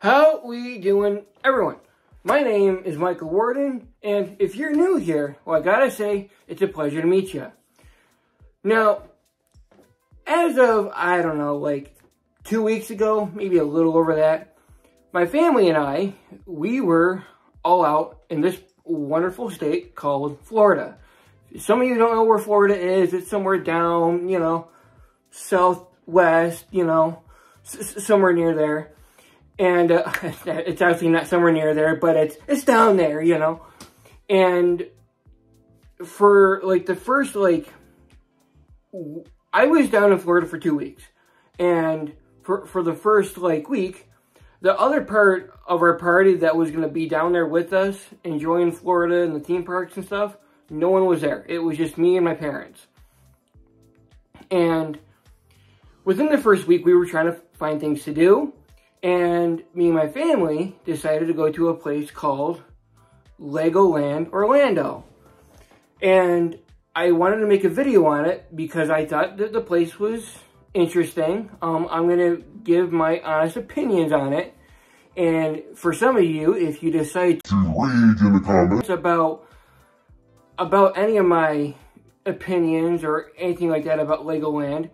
How we doing, everyone? My name is Michael Worden, and if you're new here, well, I gotta say, it's a pleasure to meet you. Now, as of, I don't know, like two weeks ago, maybe a little over that, my family and I, we were all out in this wonderful state called Florida. Some of you don't know where Florida is. It's somewhere down, you know, southwest, you know, somewhere near there. And uh, it's actually not somewhere near there, but it's it's down there, you know. And for like the first like I was down in Florida for 2 weeks. And for for the first like week, the other part of our party that was to be down there with us, enjoying Florida and the theme parks and stuff, no one was there. It was just me and my parents. And within the first week, we were trying to find things to do. And me and my family decided to go to a place called Legoland Orlando. And I wanted to make a video on it because I thought that the place was interesting. Um, I'm going to give my honest opinions on it. And for some of you, if you decide to read in the comments about about any of my opinions or anything like that about Legoland,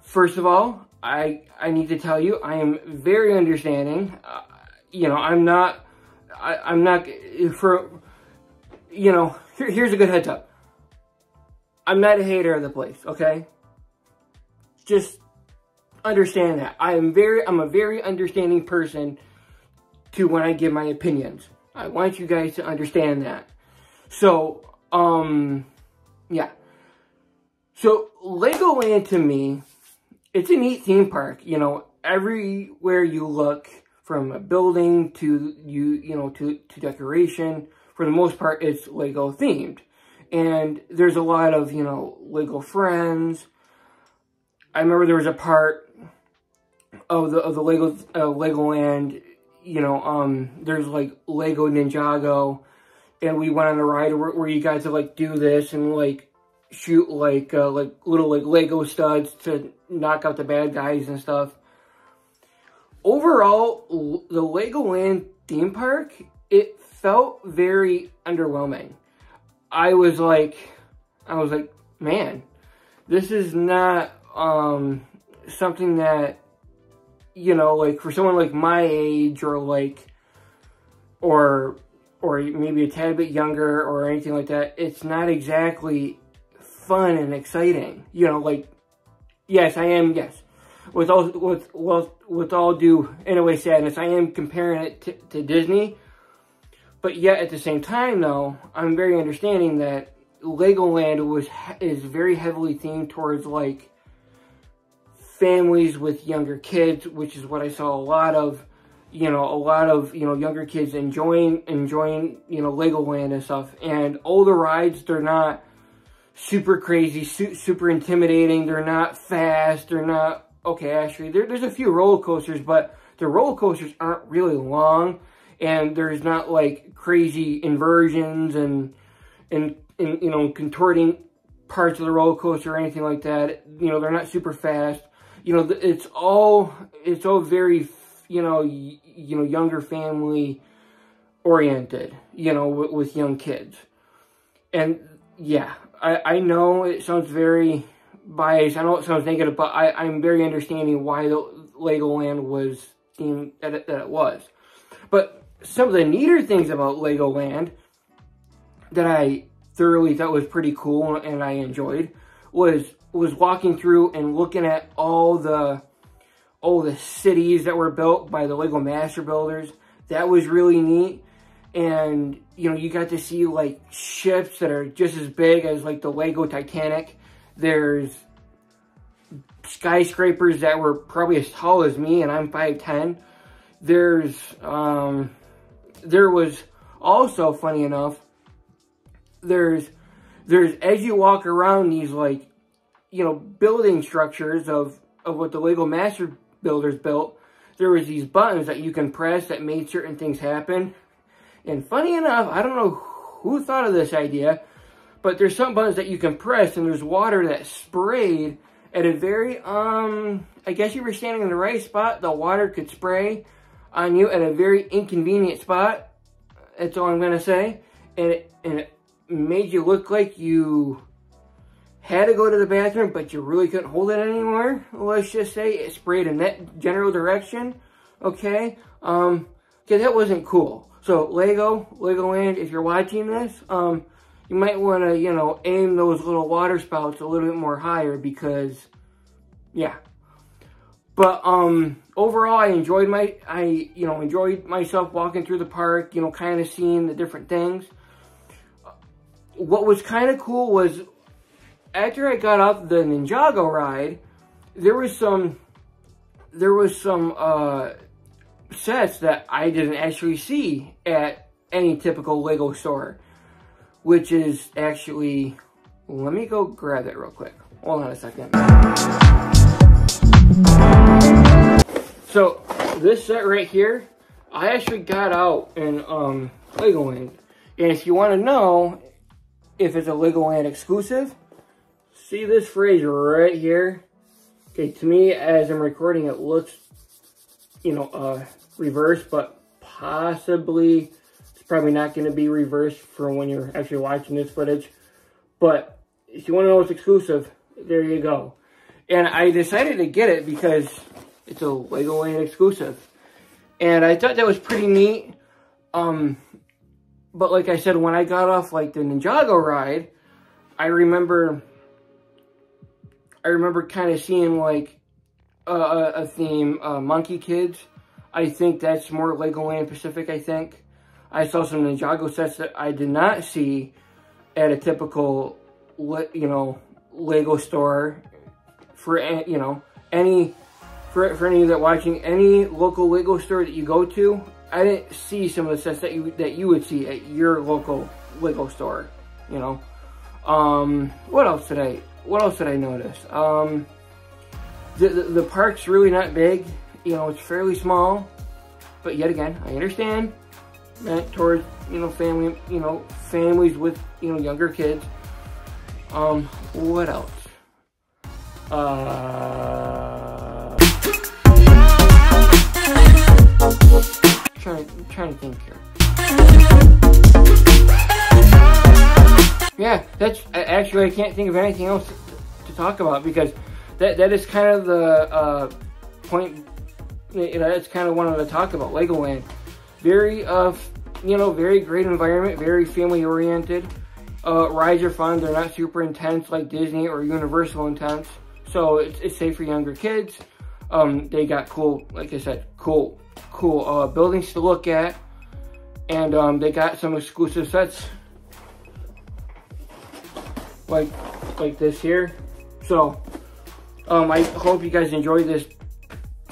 first of all, I I need to tell you I am very understanding. Uh, you know, I'm not I, I'm not for you know. Here, here's a good heads up. I'm not a hater of the place. Okay, just understand that. I am very, I'm a very understanding person to when I give my opinions. I want you guys to understand that. So, um, yeah. So, Legoland to me, it's a neat theme park. You know, everywhere you look, from a building to you, you know, to, to decoration, for the most part, it's Lego themed. And there's a lot of, you know, Lego friends, I remember there was a part of the of the Lego uh, Legoland. You know, um, there's like Lego Ninjago, and we went on a ride where, where you guys would like do this and like shoot like uh, like little like Lego studs to knock out the bad guys and stuff. Overall, the Legoland theme park it felt very underwhelming. I was like, I was like, man, this is not um, something that, you know, like for someone like my age or like, or, or maybe a tad bit younger or anything like that, it's not exactly fun and exciting. You know, like, yes, I am, yes. With all, with, with, with all due, in a way, sadness, I am comparing it to, to Disney. But yet, at the same time, though, I'm very understanding that Legoland was is very heavily themed towards like families with younger kids, which is what I saw a lot of, you know, a lot of, you know, younger kids enjoying, enjoying, you know, Legoland and stuff. And all the rides, they're not super crazy, su super intimidating. They're not fast. They're not, okay, actually, there, there's a few roller coasters, but the roller coasters aren't really long. And there's not like crazy inversions and, and, and you know, contorting parts of the roller coaster or anything like that. You know, they're not super fast you know, it's all, it's all very, you know, you know, younger family oriented, you know, with, with young kids. And yeah, I, I know it sounds very biased. I know it sounds negative, but I, I'm very understanding why the Legoland was themed that it, that it was. But some of the neater things about Legoland that I thoroughly thought was pretty cool and I enjoyed was was walking through and looking at all the all the cities that were built by the Lego Master Builders. That was really neat. And, you know, you got to see, like, ships that are just as big as, like, the Lego Titanic. There's skyscrapers that were probably as tall as me, and I'm 5'10". There's, um, there was also, funny enough, there's, there's, as you walk around these, like, you know, building structures of, of what the Lego Master Builders built, there was these buttons that you can press that made certain things happen. And funny enough, I don't know who thought of this idea, but there's some buttons that you can press and there's water that sprayed at a very, um, I guess you were standing in the right spot, the water could spray. on you at a very inconvenient spot. That's all I'm to say. And it, and it made you look like you had to go to the bathroom, but you really couldn't hold it anymore. Let's just say it sprayed in that general direction. Okay. Um, okay, that wasn't cool. So Lego, Legoland, if you're watching this, um, you might want to, you know, aim those little water spouts a little bit more higher because, yeah. But um, overall, I enjoyed my, I, you know, enjoyed myself walking through the park, you know, kind of seeing the different things. What was kind of cool was after I got off the Ninjago ride, there was some, there was some uh, sets that I didn't actually see at any typical Lego store which is actually, let me go grab it real quick. Hold on a second. So this set right here, I actually got out in um, Legoland. And if you want to know if it's a Legoland exclusive, see this phrase right here? Okay, to me, as I'm recording, it looks, you know, uh, reversed, but possibly it's probably not going to be reversed for when you're actually watching this footage. But if you want to know it's exclusive, there you go. And I decided to get it because it's a Legoland exclusive. And I thought that was pretty neat. Um, but like I said, when I got off like the Ninjago ride, I remember, I remember kind of seeing like a, a theme, uh, Monkie Kids. I think that's more Legoland Pacific, I think. I saw some Ninjago sets that I did not see at a typical, you know, Lego store. For, you know, any, for, for any of that watching, any local Lego store that you go to, I didn't see some of the sets that you, that you would see at your local Lego store, you know. Um, what else did I, what else did I notice? Um, the, the, the park's really not big, you know, it's fairly small, but yet again, I understand that towards, you know, family, you know, families with, you know, younger kids. Um, what else? Uh, trying, trying to think here. Yeah, that's, actually I can't think of anything else to talk about because that, that is kind of the, uh, point, you know, that's kind of of the talk about Legoland very, uh, you know, very great environment, very family oriented. Uh, rides are fun. They're not super intense like Disney or Universal intense. So it's, it's safe for younger kids. Um, they got cool, like I said, cool, cool uh, buildings to look at. And um, they got some exclusive sets like like this here. So um, I hope you guys enjoyed this,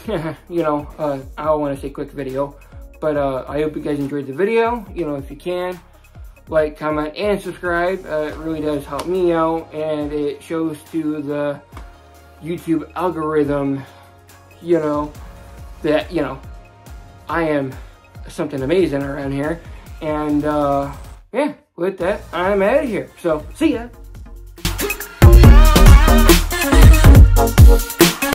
you know, uh, I don't want to say quick video. But uh, I hope you guys enjoyed the video. You know, if you can, like, comment, and subscribe. Uh, it really does help me out, and it shows to the YouTube algorithm, you know, that, you know, I am something amazing around here. And, uh, yeah, with that, I'm out of here. So, see ya.